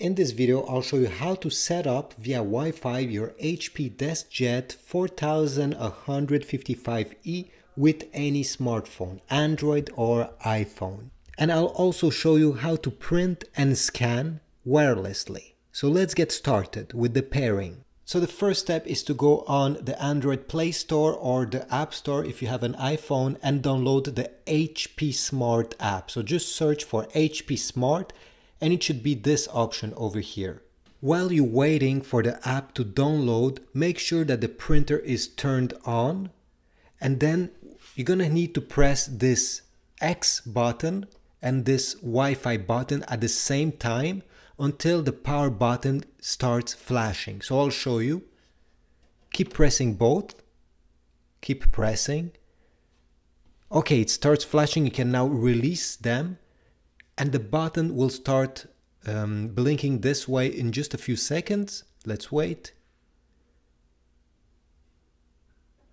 In this video, I'll show you how to set up via Wi-Fi your HP DeskJet 4155E with any smartphone, Android or iPhone. And I'll also show you how to print and scan wirelessly. So let's get started with the pairing. So the first step is to go on the Android Play Store or the App Store if you have an iPhone and download the HP Smart app. So just search for HP Smart and it should be this option over here. While you're waiting for the app to download, make sure that the printer is turned on and then you're gonna need to press this X button and this Wi-Fi button at the same time until the power button starts flashing. So I'll show you. Keep pressing both. Keep pressing. Okay, it starts flashing. You can now release them and the button will start um, blinking this way in just a few seconds. Let's wait.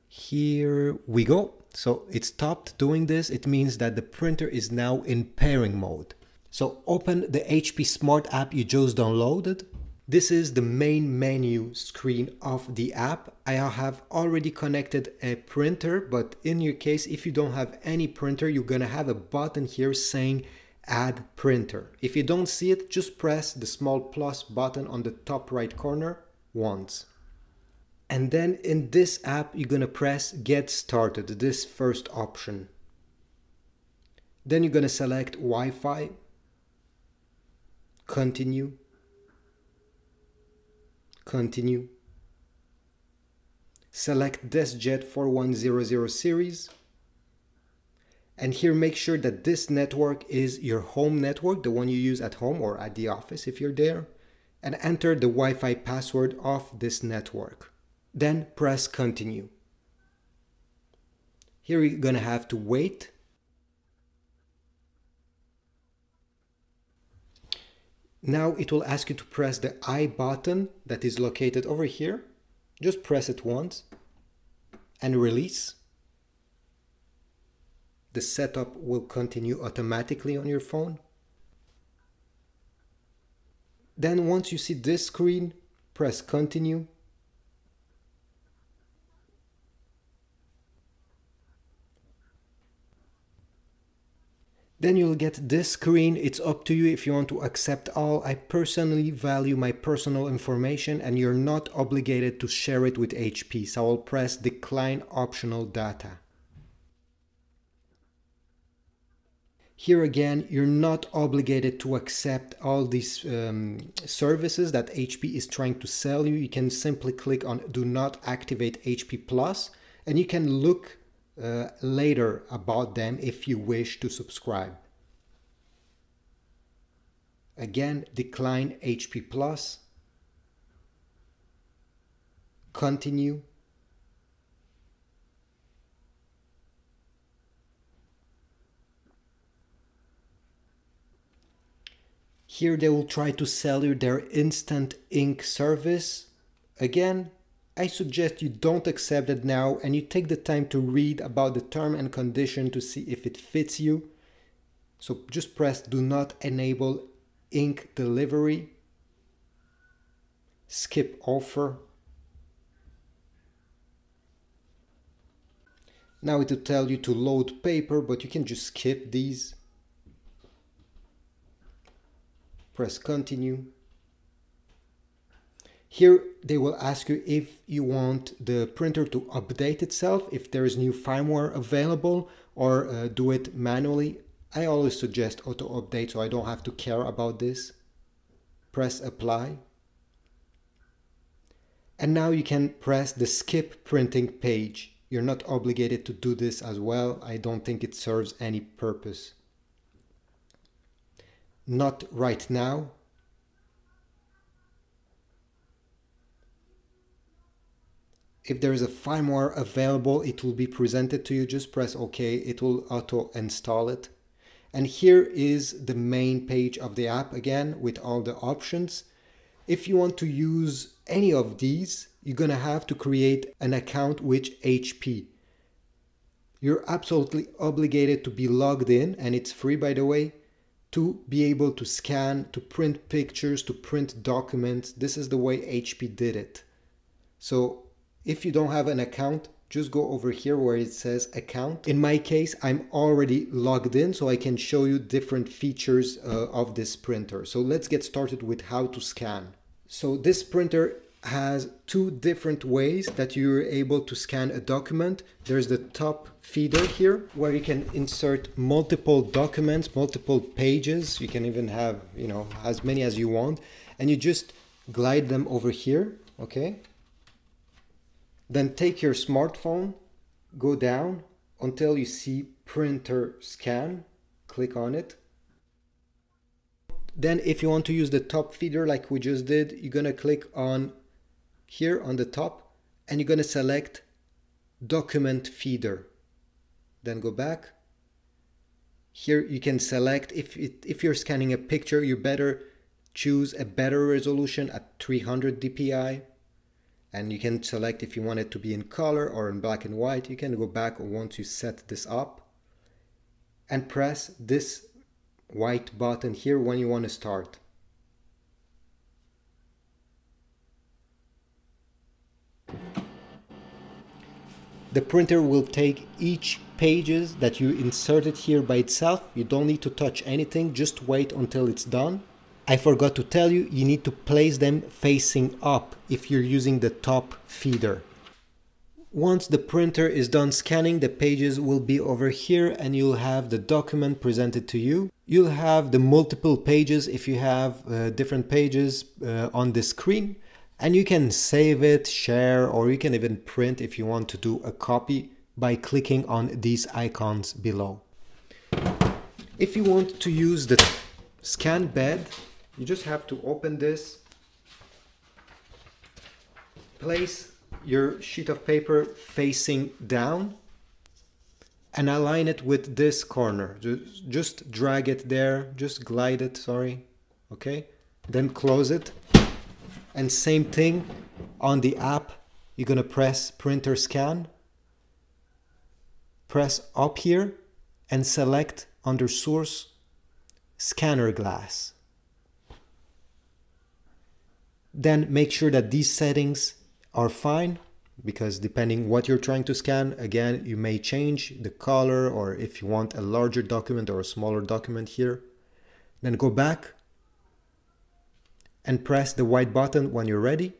Here we go. So it stopped doing this. It means that the printer is now in pairing mode. So open the HP Smart app you just downloaded. This is the main menu screen of the app. I have already connected a printer, but in your case, if you don't have any printer, you're gonna have a button here saying add printer. If you don't see it, just press the small plus button on the top right corner once. And then in this app, you're gonna press get started, this first option. Then you're gonna select Wi-Fi, continue, continue. Select DeskJet 4100 series and here make sure that this network is your home network, the one you use at home or at the office if you're there, and enter the Wi-Fi password of this network. Then press continue. Here you're gonna have to wait. Now it will ask you to press the I button that is located over here. Just press it once and release the setup will continue automatically on your phone. Then once you see this screen, press continue. Then you'll get this screen. It's up to you if you want to accept all. I personally value my personal information and you're not obligated to share it with HP. So I'll press decline optional data. Here again, you're not obligated to accept all these um, services that HP is trying to sell you. You can simply click on do not activate HP Plus and you can look uh, later about them if you wish to subscribe. Again, decline HP Plus. Continue. Here they will try to sell you their instant ink service. Again, I suggest you don't accept it now and you take the time to read about the term and condition to see if it fits you. So just press do not enable ink delivery. Skip offer. Now it will tell you to load paper, but you can just skip these. Press continue. Here they will ask you if you want the printer to update itself, if there is new firmware available or uh, do it manually. I always suggest auto update so I don't have to care about this. Press apply. And now you can press the skip printing page. You're not obligated to do this as well. I don't think it serves any purpose not right now. If there is a firmware available, it will be presented to you. Just press OK. It will auto install it. And here is the main page of the app again with all the options. If you want to use any of these, you're going to have to create an account with HP. You're absolutely obligated to be logged in and it's free by the way to be able to scan, to print pictures, to print documents. This is the way HP did it. So if you don't have an account, just go over here where it says account. In my case, I'm already logged in so I can show you different features uh, of this printer. So let's get started with how to scan. So this printer has two different ways that you're able to scan a document. There's the top feeder here where you can insert multiple documents, multiple pages. You can even have, you know, as many as you want. And you just glide them over here, okay? Then take your smartphone, go down until you see printer scan, click on it. Then if you want to use the top feeder like we just did, you're gonna click on here on the top and you're gonna select document feeder. Then go back. Here you can select, if, it, if you're scanning a picture, you better choose a better resolution at 300 dpi and you can select if you want it to be in color or in black and white. You can go back once you set this up and press this white button here when you want to start. The printer will take each pages that you inserted here by itself. You don't need to touch anything, just wait until it's done. I forgot to tell you, you need to place them facing up if you're using the top feeder. Once the printer is done scanning, the pages will be over here and you'll have the document presented to you. You'll have the multiple pages if you have uh, different pages uh, on the screen and you can save it, share, or you can even print if you want to do a copy by clicking on these icons below. If you want to use the scan bed, you just have to open this place your sheet of paper facing down and align it with this corner. Just, drag it there just glide it sorry okay? Then close it and same thing on the app. You're gonna press printer scan. Press up here and select under source scanner glass. Then make sure that these settings are fine because depending what you're trying to scan, again, you may change the color or if you want a larger document or a smaller document here. Then go back and press the white button when you're ready.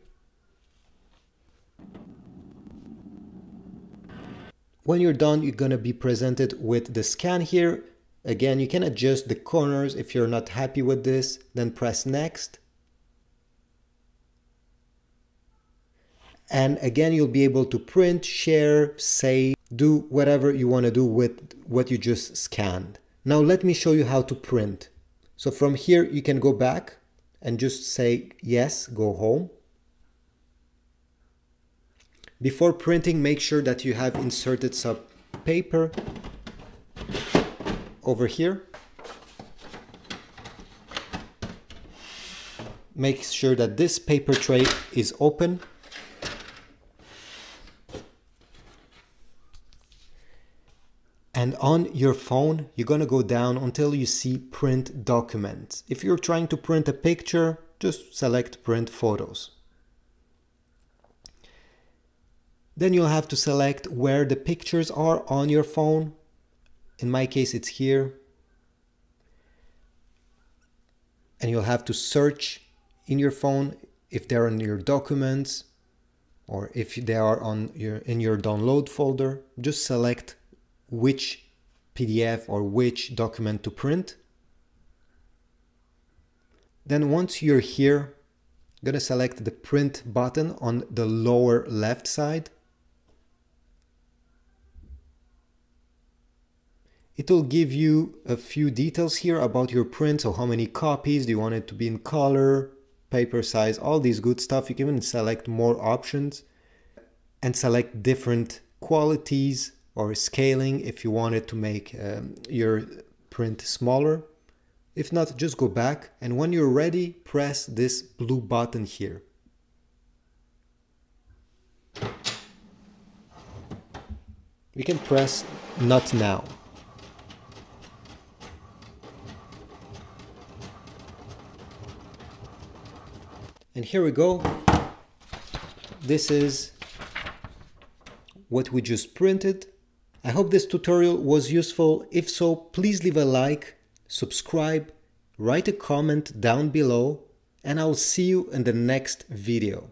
When you're done, you're to be presented with the scan here. Again, you can adjust the corners if you're not happy with this, then press next. And again, you'll be able to print, share, save, do whatever you want to do with what you just scanned. Now let me show you how to print. So from here, you can go back and just say, yes, go home. Before printing, make sure that you have inserted some paper over here. Make sure that this paper tray is open and on your phone you're to go down until you see print documents. If you're trying to print a picture, just select print photos. Then you'll have to select where the pictures are on your phone. In my case it's here. And you'll have to search in your phone if they're in your documents or if they are on your in your download folder. Just select which PDF or which document to print. Then once you're here, I'm gonna select the print button on the lower left side. It'll give you a few details here about your print. So how many copies, do you want it to be in color, paper size, all these good stuff. You can even select more options and select different qualities or scaling if you wanted to make um, your print smaller. If not, just go back and when you're ready, press this blue button here. We can press not now. And here we go. This is what we just printed. I hope this tutorial was useful. If so, please leave a like, subscribe, write a comment down below, and I'll see you in the next video.